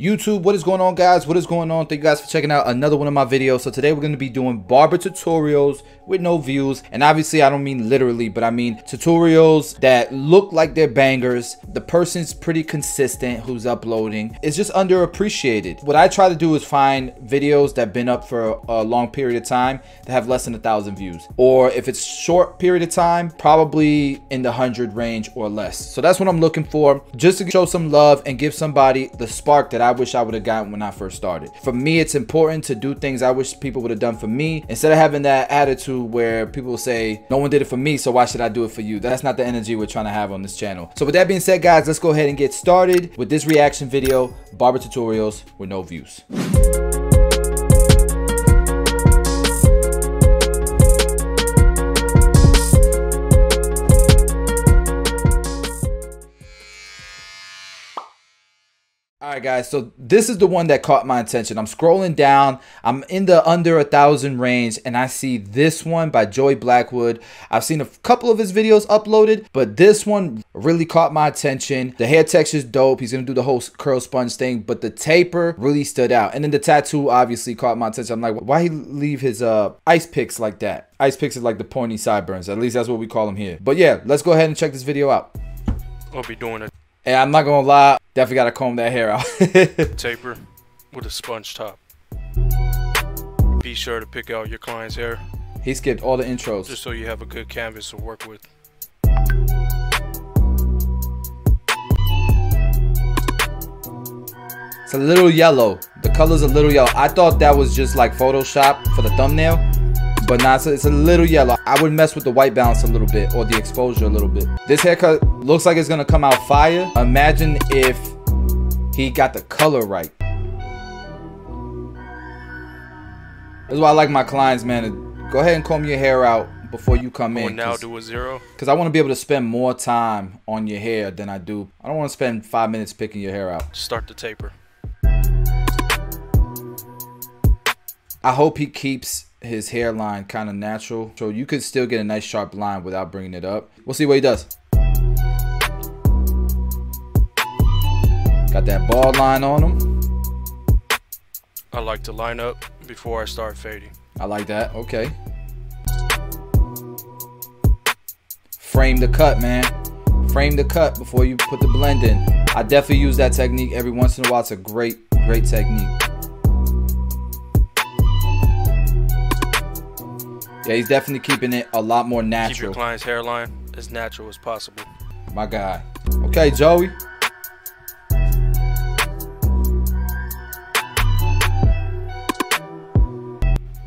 YouTube, what is going on guys? What is going on? Thank you guys for checking out another one of my videos. So today we're going to be doing barber tutorials with no views. And obviously I don't mean literally, but I mean tutorials that look like they're bangers. The person's pretty consistent who's uploading. It's just underappreciated. What I try to do is find videos that have been up for a long period of time that have less than a thousand views. Or if it's short period of time, probably in the hundred range or less. So that's what I'm looking for. Just to show some love and give somebody the spark that I I wish I would have gotten when I first started. For me, it's important to do things I wish people would have done for me instead of having that attitude where people say, no one did it for me, so why should I do it for you? That's not the energy we're trying to have on this channel. So with that being said, guys, let's go ahead and get started with this reaction video, barber tutorials with no views. Right, guys. So this is the one that caught my attention. I'm scrolling down. I'm in the under a thousand range, and I see this one by Joey Blackwood. I've seen a couple of his videos uploaded, but this one really caught my attention. The hair texture is dope. He's gonna do the whole curl sponge thing, but the taper really stood out. And then the tattoo obviously caught my attention. I'm like, why he leave his uh ice picks like that? Ice picks is like the pointy sideburns. At least that's what we call them here. But yeah, let's go ahead and check this video out. I'll be doing it. Hey, I'm not gonna lie, definitely gotta comb that hair out. Taper with a sponge top. Be sure to pick out your client's hair. He skipped all the intros. Just so you have a good canvas to work with. It's a little yellow. The color's a little yellow. I thought that was just like Photoshop for the thumbnail. But not so it's a little yellow. I would mess with the white balance a little bit or the exposure a little bit. This haircut looks like it's gonna come out fire. Imagine if he got the color right. That's why I like my clients, man. Go ahead and comb your hair out before you come oh, in. now do a zero. Because I want to be able to spend more time on your hair than I do. I don't want to spend five minutes picking your hair out. Start the taper. I hope he keeps his hairline kind of natural. So you could still get a nice sharp line without bringing it up. We'll see what he does. Got that bald line on him. I like to line up before I start fading. I like that. Okay. Frame the cut, man. Frame the cut before you put the blend in. I definitely use that technique every once in a while. It's a great, great technique. Yeah, he's definitely keeping it a lot more natural. Keep your client's hairline as natural as possible. My guy. Okay, Joey.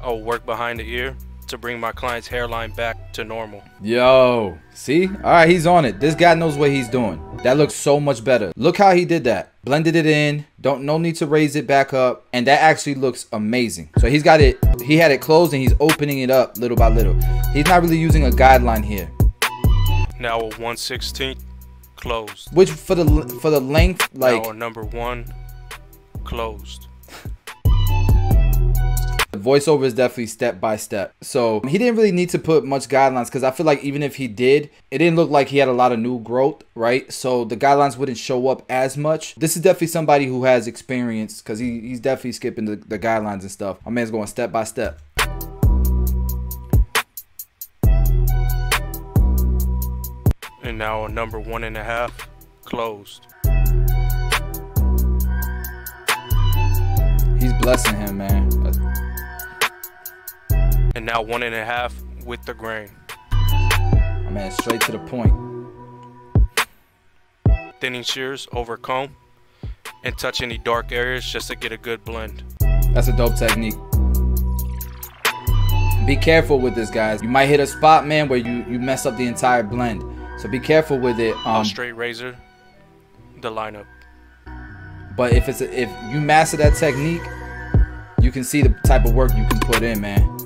I'll work behind the ear to bring my client's hairline back to normal. Yo, see? All right, he's on it. This guy knows what he's doing. That looks so much better. Look how he did that. Blended it in. Don't no need to raise it back up. And that actually looks amazing. So he's got it, he had it closed and he's opening it up little by little. He's not really using a guideline here. Now a 1 16th closed. Which for the for the length, like now number one closed voiceover is definitely step by step. So he didn't really need to put much guidelines because I feel like even if he did, it didn't look like he had a lot of new growth, right? So the guidelines wouldn't show up as much. This is definitely somebody who has experience because he, he's definitely skipping the, the guidelines and stuff. My man's going step by step. And now a number one and a half closed. He's blessing him, man and now one and a half with the grain. I man, straight to the point. Thinning shears over comb and touch any dark areas just to get a good blend. That's a dope technique. Be careful with this, guys. You might hit a spot, man, where you, you mess up the entire blend. So be careful with it. Um, straight razor, the lineup. But if it's a, if you master that technique, you can see the type of work you can put in, man.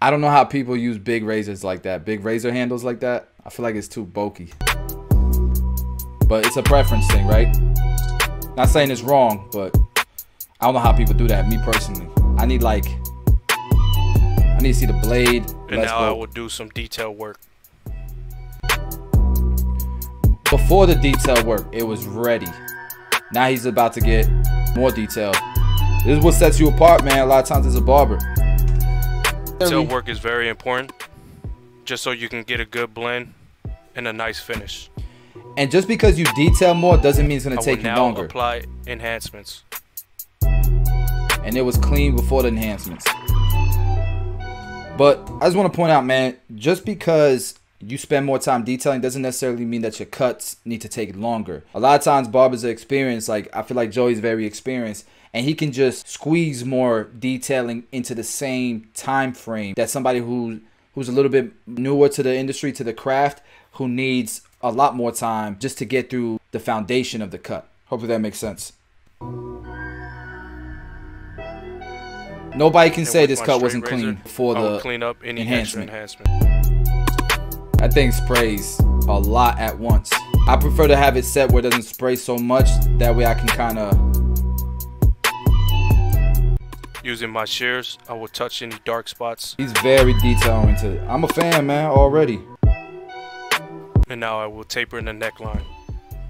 I don't know how people use big razors like that. Big razor handles like that. I feel like it's too bulky. But it's a preference thing, right? Not saying it's wrong, but I don't know how people do that. Me personally. I need like, I need to see the blade. And now I go. will do some detail work. Before the detail work, it was ready. Now he's about to get more detail. This is what sets you apart, man. A lot of times as a barber. Detail work is very important, just so you can get a good blend and a nice finish. And just because you detail more doesn't mean it's gonna I will take you longer. apply enhancements. and it was clean before the enhancements. But I just want to point out, man, just because you spend more time detailing doesn't necessarily mean that your cuts need to take longer. A lot of times barbers are experienced, like I feel like Joey's very experienced, and he can just squeeze more detailing into the same time frame that somebody who who's a little bit newer to the industry, to the craft, who needs a lot more time just to get through the foundation of the cut. Hopefully that makes sense. Nobody can say this cut wasn't razor, clean for the clean up any enhancement. enhancement. That thing sprays a lot at once. I prefer to have it set where it doesn't spray so much. That way I can kind of. Using my shears, I will touch any dark spots, He's very detail oriented. I'm a fan, man, already. and now I will taper in the neckline,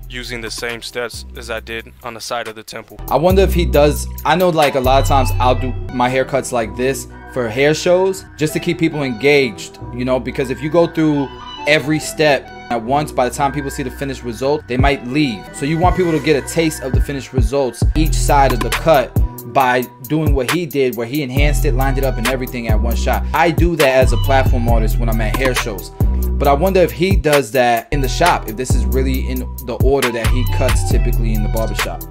using the same steps as I did on the side of the temple. I wonder if he does. I know, like, a lot of times I'll do my haircuts like this for hair shows just to keep people engaged, you know, because if you go through every step at once, by the time people see the finished result, they might leave. So you want people to get a taste of the finished results each side of the cut by doing what he did, where he enhanced it, lined it up, and everything at one shot. I do that as a platform artist when I'm at hair shows. But I wonder if he does that in the shop, if this is really in the order that he cuts typically in the barbershop.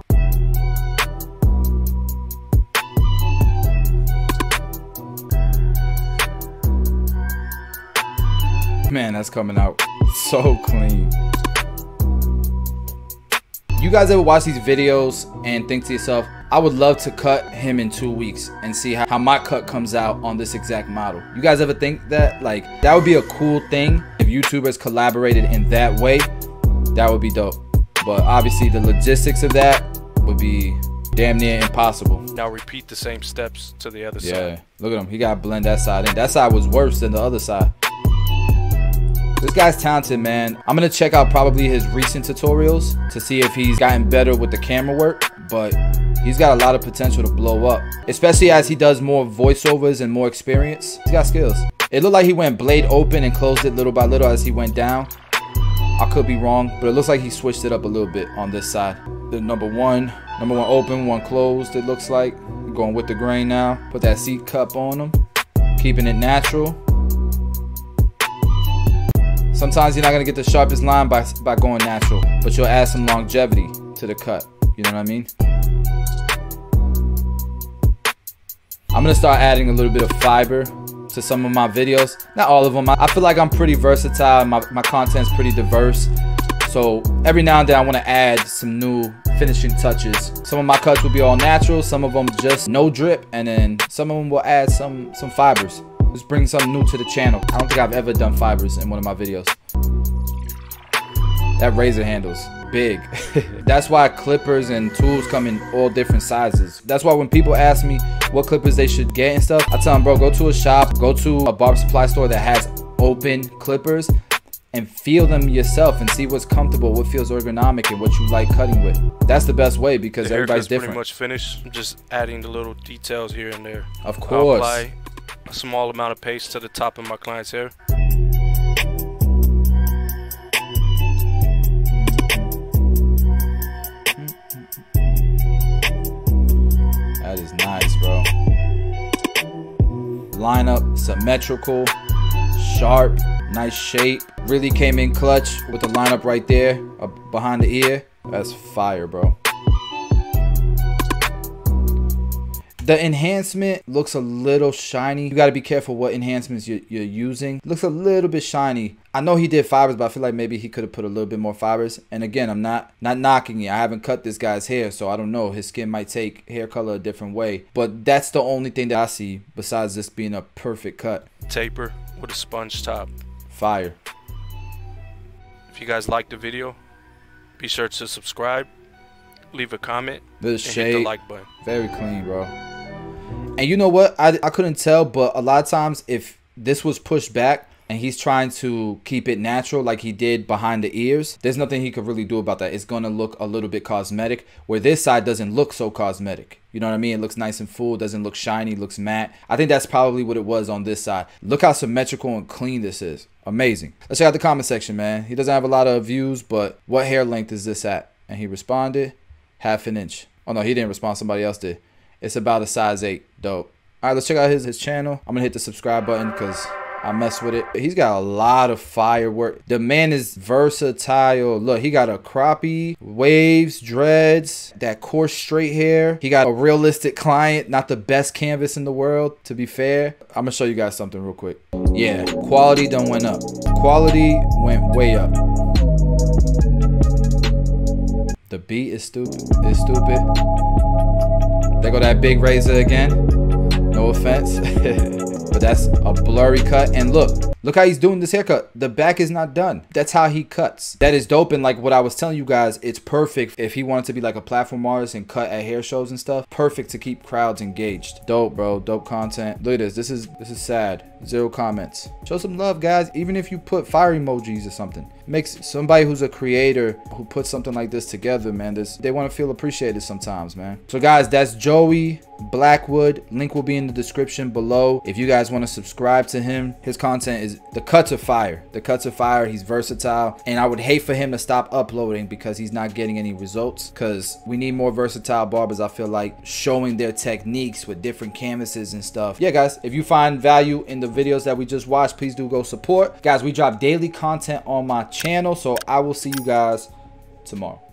Man, that's coming out so clean. You guys ever watch these videos and think to yourself, I would love to cut him in two weeks and see how, how my cut comes out on this exact model. You guys ever think that? Like, that would be a cool thing if YouTubers collaborated in that way. That would be dope. But obviously, the logistics of that would be damn near impossible. Now repeat the same steps to the other Yeah, side. Yeah, look at him. He got to blend that side in. That side was worse than the other side. This guy's talented, man. I'm gonna check out probably his recent tutorials to see if he's gotten better with the camera work, but he's got a lot of potential to blow up, especially as he does more voiceovers and more experience. He's got skills. It looked like he went blade open and closed it little by little as he went down. I could be wrong, but it looks like he switched it up a little bit on this side. The number one, number one open, one closed, it looks like. Going with the grain now. Put that seat cup on him. Keeping it natural. Sometimes you're not gonna get the sharpest line by, by going natural, but you'll add some longevity to the cut. You know what I mean? I'm gonna start adding a little bit of fiber to some of my videos. Not all of them. I feel like I'm pretty versatile. My, my content's pretty diverse. So every now and then I want to add some new finishing touches. Some of my cuts will be all natural. Some of them just no drip. And then some of them will add some, some fibers. Just bring something new to the channel. I don't think I've ever done fibers in one of my videos. That razor handle's big. That's why clippers and tools come in all different sizes. That's why when people ask me what clippers they should get and stuff, I tell them, bro, go to a shop, go to a barber supply store that has open clippers and feel them yourself and see what's comfortable, what feels ergonomic, and what you like cutting with. That's the best way because The everybody's haircut's pretty different. much finished. I'm just adding the little details here and there. Of I'll course. apply a small amount of paste to the top of my client's hair. That is nice, bro. Lineup symmetrical, sharp, nice shape. Really came in clutch with the lineup right there uh, behind the ear. That's fire, bro. The enhancement looks a little shiny. You got to be careful what enhancements you're, you're using. Looks a little bit shiny. I know he did fibers, but I feel like maybe he could have put a little bit more fibers. And again, I'm not not knocking it. I haven't cut this guy's hair, so I don't know. His skin might take hair color a different way. But that's the only thing that I see besides this being a perfect cut. Taper with a sponge top. Fire. If you guys liked the video, be sure to subscribe, leave a comment, and hit the like button. very clean, bro. And you know what? I, I couldn't tell, but a lot of times if this was pushed back, and he's trying to keep it natural like he did behind the ears, there's nothing he could really do about that. It's going to look a little bit cosmetic where this side doesn't look so cosmetic. You know what I mean? It looks nice and full, doesn't look shiny, looks matte. I think that's probably what it was on this side. Look how symmetrical and clean this is. Amazing. Let's check out the comment section, man. He doesn't have a lot of views, but what hair length is this at? And he responded, half an inch. Oh no, he didn't respond, somebody else did. It's about a size 8. Dope. All right, let's check out his, his channel. I'm going to hit the subscribe button because I mess with it. He's got a lot of firework. The man is versatile. Look, he got a crappie, waves, dreads, that coarse straight hair. He got a realistic client, not the best canvas in the world, to be fair. I'm gonna show you guys something real quick. Yeah, quality done went up. Quality went way up. The beat is stupid. It's stupid. There go that big razor again. No offense. but that's a blurry cut. And look, look how he's doing this haircut. The back is not done. That's how he cuts. That is dope. And like what I was telling you guys, it's perfect if he wanted to be like a platform artist and cut at hair shows and stuff. Perfect to keep crowds engaged. Dope, bro. Dope content. Look at this. This is this is sad. Zero comments. Show some love, guys. Even if you put fire emojis or something. makes somebody who's a creator who puts something like this together, man. This they want to feel appreciated sometimes, man. So guys, that's Joey Blackwood. Link will be in the description below. If you guys want to subscribe to him, his content is the cuts of fire. The cuts of fire. He's versatile. And I would hate for him to stop uploading because he's not getting any results. Because we need more versatile barbers, I feel like, showing their techniques with different canvases and stuff. Yeah, guys, if you find value in the the videos that we just watched, please do go support. Guys, we drop daily content on my channel, so I will see you guys tomorrow.